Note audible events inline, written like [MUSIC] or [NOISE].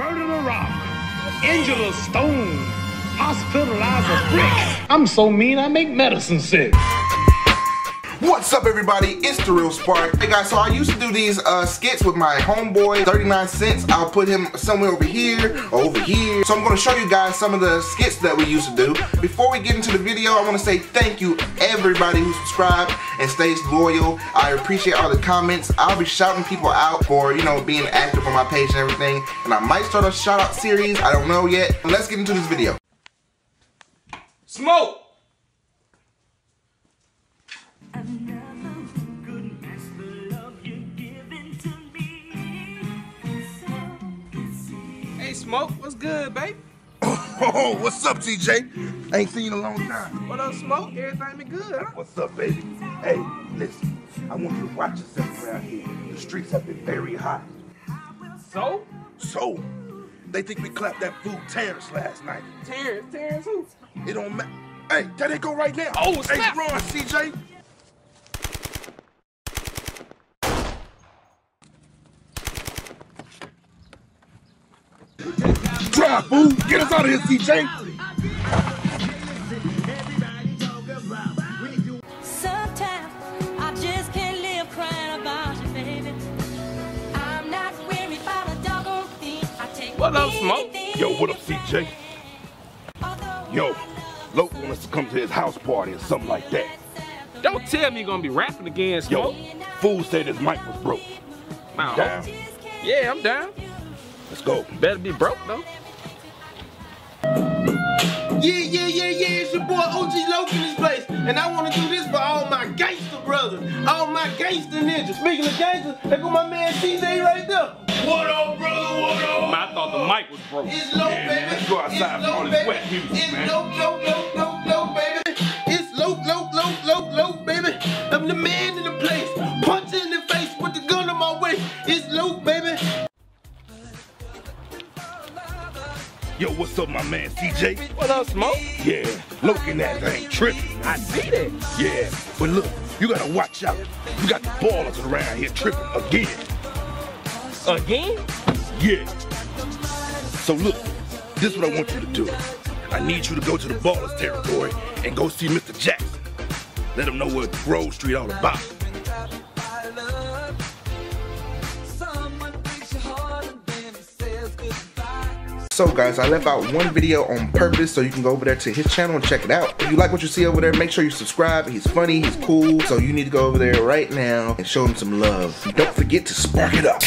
Murder rock, Angela stone, hospitalize a brick. I'm so mean I make medicine sick. What's up everybody, it's The Real Spark. Hey guys, so I used to do these uh, skits with my homeboy, 39 cents. I'll put him somewhere over here, over here. So I'm gonna show you guys some of the skits that we used to do. Before we get into the video, I wanna say thank you everybody who subscribed and stays loyal. I appreciate all the comments. I'll be shouting people out for, you know, being active on my page and everything. And I might start a shout out series, I don't know yet. Let's get into this video. Smoke! Hey, Smoke, what's good, babe? [LAUGHS] Oh, what's up, TJ? Ain't seen you in a long time. What up, Smoke? Everything been good, huh? What's up, baby? Hey, listen, I want you to watch yourself around here. The streets have been very hot. So? So, they think we clapped that fool Terrence last night. Terrence, Terrence who? It don't matter. Hey, there they go right now. Oh, snap. hey, snap. run, CJ. Drive, fool. Get us out of here, CJ. Sometimes I just can't live crying about you, baby. I'm not worried about a doggone thing. I take What up, Smoke? Yo, what up, CJ? Yo, Loc wants us to come to his house party or something like that. Don't tell me you're gonna be rapping again, Yo, Smoke. fool said his mic was broke. Nah, Down. Yeah, I'm down. Let's go. Better be broke, though. Yeah, yeah, yeah, yeah, it's your boy OG Loc in this place. And I wanna do this for all my gangster brothers, all my gangster ninjas. Speaking of gangsters, there go my man TJ right there. What up, brother? What up? I thought the mic was broken. It's low, Yeah, baby. man, let's go outside It's for all low, this wet music, It's man. low, low, low, low, low, baby. It's low, low, low, low, Yo, what's up, my man CJ? What up, Smoke? Yeah, Loc in that thing tripping. I see that. Yeah, but look, you gotta watch out. You got the Ballas around here tripping again. Again? Yeah. So look, this is what I want you to do. I need you to go to the Ballas territory and go see Mr. Jackson. Let him know what Grove Street all about. So guys, I left out one video on purpose so you can go over there to his channel and check it out. If you like what you see over there, make sure you subscribe. He's funny, he's cool, so you need to go over there right now and show him some love. Don't forget to spark it up.